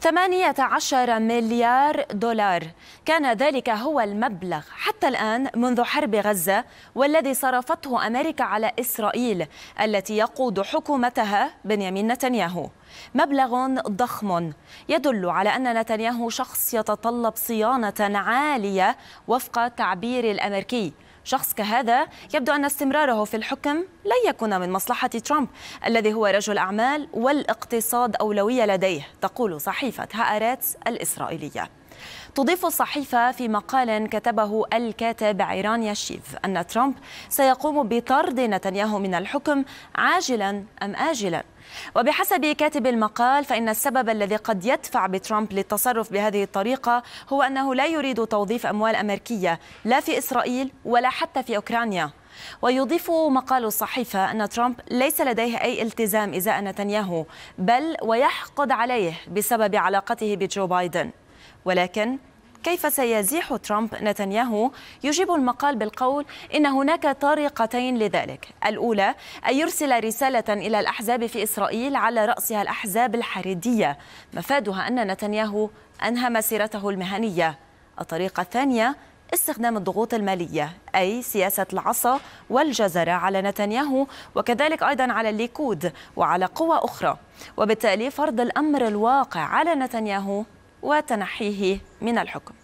18 مليار دولار. كان ذلك هو المبلغ حتى الآن منذ حرب غزة والذي صرفته أمريكا على إسرائيل التي يقود حكومتها بنيامين نتنياهو. مبلغ ضخم. يدل على أن نتنياهو شخص يتطلب صيانة عالية وفق تعبير الأمريكي. شخص كهذا يبدو أن استمراره في الحكم لن يكون من مصلحة ترامب الذي هو رجل أعمال والإقتصاد أولوية لديه تقول صحيفة هآراتس الإسرائيلية. تضيف الصحيفة في مقال كتبه الكاتب عيران يشيف أن ترامب سيقوم بطرد نتنياهو من الحكم عاجلا أم آجلا. وبحسب كاتب المقال فإن السبب الذي قد يدفع بترامب للتصرف بهذه الطريقة هو أنه لا يريد توظيف أموال أمريكية لا في إسرائيل ولا حتى في أوكرانيا. ويضيف مقال الصحيفة أن ترامب ليس لديه أي التزام إزاء نتنياهو بل ويحقد عليه بسبب علاقته بجو بايدن. ولكن كيف سيزيح ترامب نتنياهو؟ يجيب المقال بالقول إن هناك طريقتين لذلك. الأولى أن يرسل رسالة إلى الأحزاب في إسرائيل على رأسها الأحزاب الحريدية مفادها أن نتنياهو انهى مسيرته المهنية. الطريقة الثانية استخدام الضغوط المالية أي سياسة العصا والجزرة على نتنياهو وكذلك أيضا على الليكود وعلى قوى أخرى. وبالتالي فرض الأمر الواقع على نتنياهو وتنحيه من الحكم.